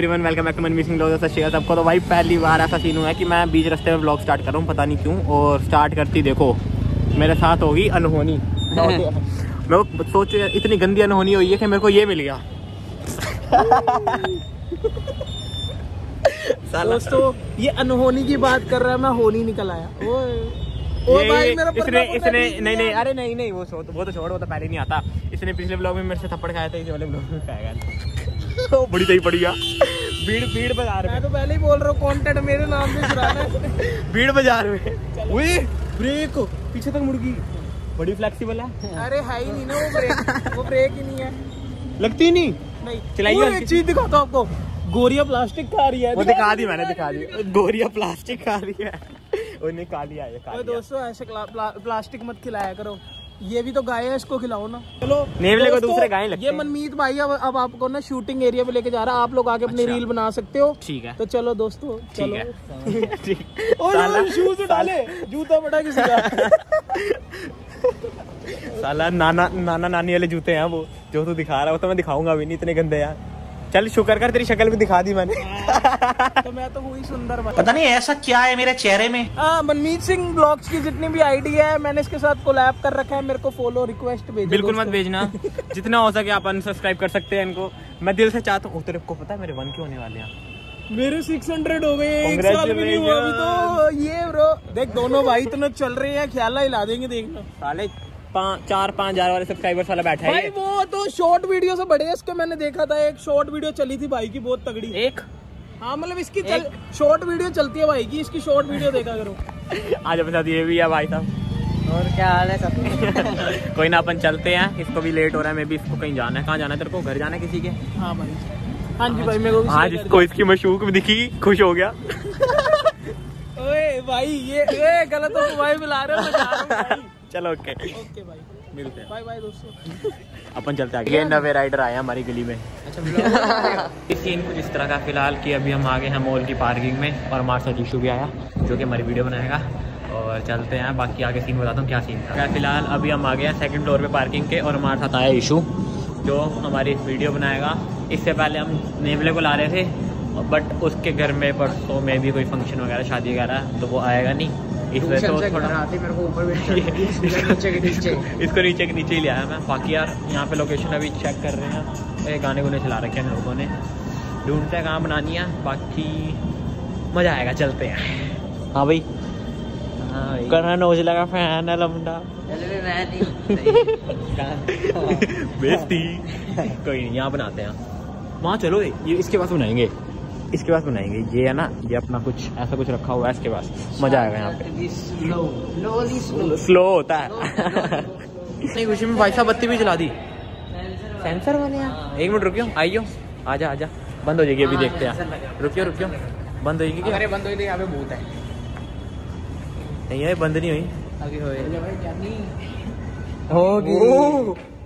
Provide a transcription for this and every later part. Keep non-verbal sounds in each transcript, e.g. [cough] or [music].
Everyone welcome back to Manmeet Singh लोग share सबको। तो भाई पहली बार ऐसा सीन हुआ है कि मैं बीच रास्ते में ब्लॉग स्टार्ट कर रहा हूँ पता नहीं क्यों और स्टार्ट करती देखो मेरे साथ होगी अनहोनी। [laughs] मैं वो सोच इतनी गंदी अनहोनी हुई है कि मेरे को ये मिल गया। [laughs] दोस्तों ये अनहोनी की बात कर रहा है मैं होनी निकल आया। ओ भाई मेरा इसने इसने नहीं नहीं नहीं अरे नहीं नहीं वो वो तो छोड़ वो तो पहले नहीं आता। इसने पिछले ब्लॉग में मेरे से थप्पड़ खाया था इस वाले ब्लॉग में खाएगा वो बड़ी सही पड़ी भीड़ भीड़ बाज़ार मैं में तो पहले ही बोल रहा हूँ कंटेंट मेरे नाम से भीड़ बाज़ार में उए ब्रेक पीछे तक मुड़ गई बड़ी फ्लेक्सिबल है। अरे है ही नहीं ना वो ब्रेक वो ब्रेक ही नहीं है। लगती नहीं। नहीं। चलाइए एक चीज़ दिखाता हूँ आपको। गोरिया प्लास्टिक खा रही है। वो दिखा दी मैंने दिखा दी। गोरिया प्लास्टिक खा रही है। [laughs] उन्हें काली आई है दोस्तों ऐसे प्लास्टिक मत खिलाया करो। ये भी तो गाय है इसको खिलाओ ना। चलो नेवले को दूसरे गाय लगते ये मनमीत भाई अब अब आपको ना शूटिंग एरिया पे लेके जा रहा है। आप लोग आके अपनी अच्छा। रील बना सकते हो। ठीक है। तो चलो दोस्तों ठीक चलो। है। ठीक [laughs] ओए, शूज़ उठा ले जूता बड़ा किसी का। साला नाना नाना नानी वाले जूते हैं वो जो तू दिखा रहा है वो तो मैं दिखाऊँगा भी नहीं इतने गंदे यार। चल शुक्र कर तेरी शक्ल भी दिखा दी मैंने। तो मैं तो हुई सुंदर पता नहीं ऐसा क्या है मेरे चेहरे में? हाँ मनमीत सिंह ब्लॉग्स की जितनी भी आईडी है मैंने इसके साथ कोलैब कर रखा है मेरे को फॉलो रिक्वेस्ट भेजो बिल्कुल मत भेजना। जितना हो सके आप अनसब्सक्राइब कर सकते हैं इनको। मैं दिल से चाहता हूँ तेरे को पता है मेरे वन क्यों होने वाले हैं? मेरे 600 हो गए एक साल भी नहीं हुआ अभी तो। ये ब्रो देख दोनों भाई इतना चल रहे हैं ख्याल हिला देंगे देखना। साले पाँच चार पाँच हज़ार वाले सब्सक्राइबर्स वाला बैठा है भाई वो तो शॉर्ट वीडियो से बड़े इसके मैंने देखा था एक शॉर्ट वीडियो चली थी भाई की बहुत तगड़ी। एक? हाँ मतलब इसकी चल शॉर्ट वीडियो चलती है भाई की इसकी शॉर्ट वीडियो [laughs] देखा करो। आज अपने साथ ये भी है भाई साहब। और क्या हाल है सब? [laughs] कोई ना अपन चलते हैं इसको भी लेट हो रहा है मैं भी इसको कहीं जाना है। कहाँ जाना है तेरे को? घर जाना है किसी के? हाँ भाई। हाँ जी भाई मेरे को आज इसको इसकी मशूक भी दिखी खुश हो गया। [laughs] ओए भाई ये गलत हो भाई मिला रहे हो मैं जा रहा हूँ भाई। चलो ओके ओके भाई मिलते हैं। बाय बाय दोस्तों. अपन चलते आगे। ये नवे राइडर आए हमारी गली में। [laughs] इस सीन कुछ इस तरह का फ़िलहाल कि अभी हम आ गए हैं मॉल की पार्किंग में और हमारे साथ इशू भी आया जो कि हमारी वीडियो बनाएगा। और चलते हैं बाकी आगे सीन बताता हूँ क्या सीन था। फ़िलहाल अभी हम आ गए हैं सेकंड फ्लोर पे पार्किंग के और हमारे साथ आया इशू जो हमारी वीडियो बनाएगा। इससे पहले हम नेवले को ला रहे थे बट उसके घर में परसों में भी कोई फ़ंक्शन वगैरह शादी वगैरह तो वो आएगा नहीं। इस वजह से वो थोड़ा मेरे को ऊपर नीचे के नीचे। [laughs] इसको नीचे के नीचे ही लिया है मैं बाकी यार यहाँ पे लोकेशन अभी चेक कर रहे हैं। ये गाने गुने चला रखे हैं लोगों ने। ढूंढते हैं कहाँ बनानी है। बाकी मज़ा आएगा चलते हैं। हाँ भाई। करण ओजला का फ़ैन है लमडा। [laughs] बेस्ती [laughs] कोई नहीं यहाँ बनाते हैं। वहाँ चलो ये इसके पास बनाएँगे। इसके पास बनाएँगे। ये है ना ये अपना कुछ ऐसा कुछ रखा हुआ है इसके पास। मज़ा आएगा यहाँ पे। स्लो होता है। [laughs] नहीं खुशी में भाई साहब बत्ती भी जला दी। सेंसर वाले यहाँ एक मिनट रुकियो। आइयो। आजा आजा। बंद हो जाएगी अभी देखते हैं। रुकियो रुकियो। बंद हो जाएगी क्या? अरे बंद हो यहाँ पे भूत है। नहीं है बंद नहीं हुई। अभी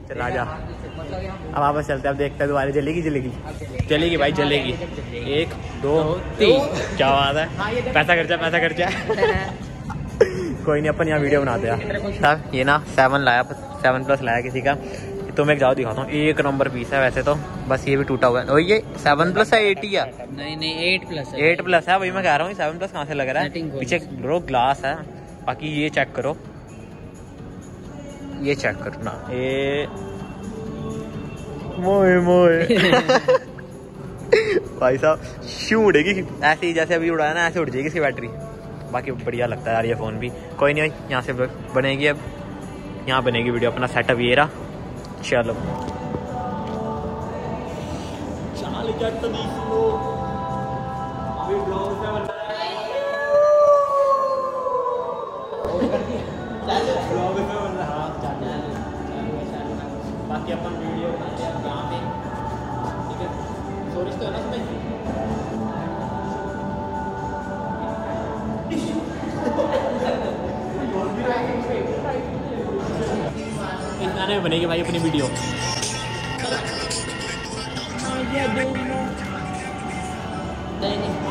चल आजा अब वापस चलते अब देखते हैं दोबारा जलेगी जलेगी। चलेगी भाई जलेगी। एक दो तीन। क्या बात है? पैसा खर्चा पैसा खर्चा। कोई नहीं अपन यहाँ वीडियो बनाते हैं। साहब ये ना सेवन लाया सेवन प्लस लाया किसी का। तो मैं एक जाओ दिखाता हूँ। एक नंबर पीस है वैसे तो। बस ये भी टूटा हुआ है। और ये सेवन प्लस है एट ही है। नहीं नहीं एट प्लस एट प्लस है वही मैं कह रहा हूँ सेवन प्लस कहाँ से लग रहा है? पीछे ब्रो ग्लास है। बाकी ये चेक करो। ये चेक करना। ये मोए मोए। [laughs] भाई साहब शू उड़ेगी। ऐसे ही जैसे अभी उड़ाया ना ऐसे उड़ जाएगी इसकी बैटरी। बाकी बढ़िया लगता है यार ये फ़ोन भी। कोई नहीं भाई यहाँ से बनेगी अब। यहाँ बनेगी वीडियो अपना सेटअप ये रहा। चलो। चाल बाकी अपन वीडियो बनाते हैं यहाँ पे। ठीक है? स्टोरेज तो है ना इस गाने में बनेगी भाई अपनी वीडियो।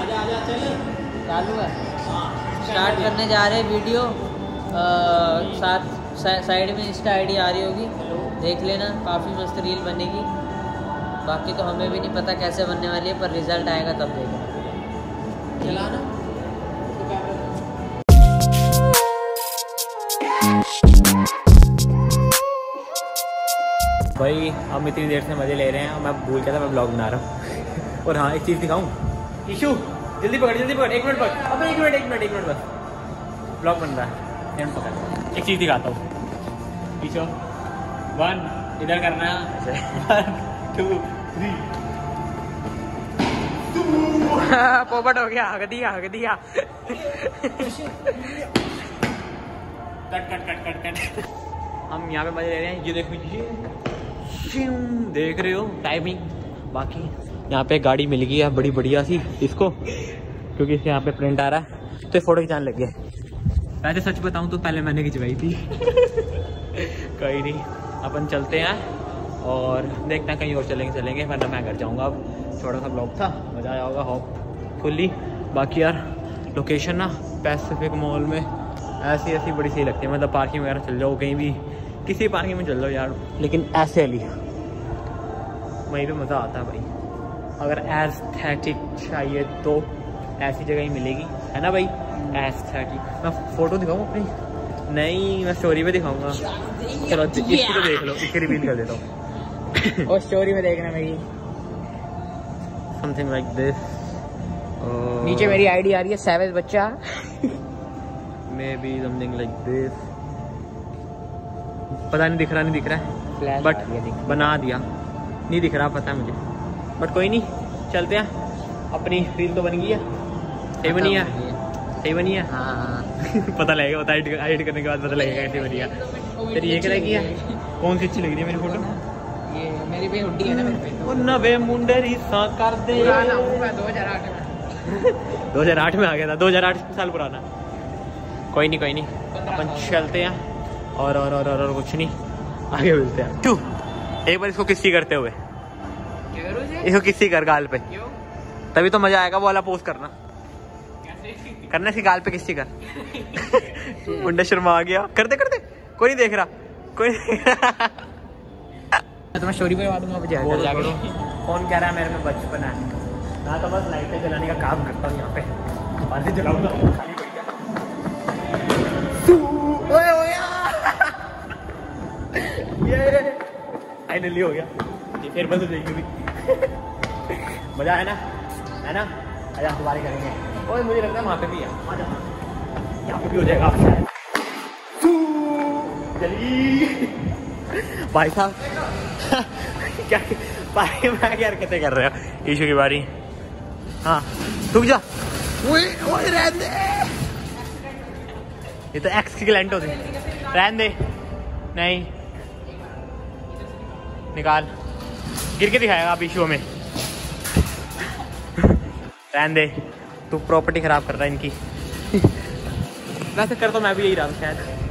आजा आजा चल। चालू है। हाँ स्टार्ट करने जा रहे हैं वीडियो। साथ साइड में इंस्टा आईडी आ रही होगी। देख लेना, काफ़ी मस्त रील बनेगी। बाकी तो हमें भी नहीं पता कैसे बनने वाली है, पर रिज़ल्ट आएगा तब देखेंगे चलाना? भाई, हम इतनी देर से मज़े ले रहे हैं और मैं भूल गया था, मैं ब्लॉग बना रहा हूँ। और हाँ एक चीज़ दिखाऊँ? ईशू, जल्दी पकड़ जल्दी पकड़, एक मिनट पकड़ अब एक मिनट एक मिनट एक मिनट बस। ब्लॉग बन रहा है एक चीज़ दिखाता हूँ। वन इधर करना वन टू थ्री पोपट हो गया हक दिया हक दिया cut cut cut cut cut हम यहाँ पे मज़े ले रहे हैं ये देखो ये देख रहे हो टाइमिंग बाकी यहाँ पे गाड़ी मिल गई है बड़ी बढ़िया सी इसको क्योंकि इसके यहाँ पे प्रिंट आ रहा है तो फ़ोटो खिंचाने लग गए वैसे सच बताऊँ तो पहले मैंने खिंचवाई थी कहीं नहीं अपन चलते हैं और देखते हैं कहीं और चलेंगे चलेंगे। वरना मैं घर जाऊँगा अब। छोटा सा ब्लॉग था मज़ा आया होगा होपफुली बाकी यार लोकेशन ना पैसिफिक मॉल में ऐसी ऐसी बड़ी सही लगती है। मतलब पार्किंग वगैरह चल जाओ कहीं भी किसी पार्किंग में चल जाओ यार। लेकिन ऐसे वाली। वहीं पे मज़ा आता है भाई। अगर एस्थेटिक चाहिए तो ऐसी जगह ही मिलेगी। है ना भाई? एस्थेटिक मैं फ़ोटो दिखाऊँ अपनी? नहीं मैं स्टोरी पे दिखाऊँगा। चलो इसकी तो देख लो इसकी रिवील कर देता हूँ। [laughs] और स्टोरी में देखना मेरी। समथिंग लाइक दिस नीचे मेरी आईडी आ रही है सैवेज बच्चा। May be something like this पता नहीं दिख रहा नहीं दिख रहा है। बट बना दिया। नहीं दिख रहा पता है मुझे। बट कोई नहीं चलते हैं। अपनी रील तो बन गई है। सही बनी है। सही बनी है। हाँ पता लगेगा पता एडिट करने के बाद पता लगेगा कैसे बनी है फिर ये क्या लगी है कौन सी अच्छी लग रही है मेरी फ़ोटो ये मेरी भी हुड्डी है ना मेरे पे। ओ नवे मुंडेरी सा कर दे। पुराना होगा 2008 में। [laughs] 2008 में आ गया था 2008 साल पुराना। कोई नहीं कोई नहीं अपन चलते हैं। और और और और, और कुछ नहीं। आगे मिलते हैं। टू। एक बार इसको किसी करते हुए। इसको किसी कर गाल पे। तभी तो मज़ा आएगा वो वाला पोस्ट करना। करना इसकी गाल पे किसी का? मुंडा शर्मा आ गया। करते करते कोई नहीं देख रहा। कोई नहीं देख मैं तुम्हें स्टोरी पे अब जाकर बोलो, जाके। कौन कह रहा है मेरे में बचपन है? मैं तो बस लाइटें जलाने का काम करता हूँ यहाँ पे। बातें जलाऊँगा। खाली पड़ गया ओए ओए ये फाइनली हो गया। ये फिर बंद हो जाएगी अभी। [laughs] मज़ा है ना? है ना? हम दोबारा करेंगे। ओए मुझे लगता है वहाँ पे भी है। यहाँ पे भी हो जाएगा। भाई साहब [laughs] क्या भाई मैं क्या हरकतें कर रहे हो? ईशू की बारी। हाँ रुक जा। रहने दे। ये तो एक्स की क्लाइंट होती। रहने दे। नहीं। निकाल। गिर के दिखाएगा आप इशू में। [laughs] रहने दे। तू प्रॉपर्टी खराब कर रहा है इनकी। [laughs] वैसे कर तो मैं भी यही रहा हूँ शायद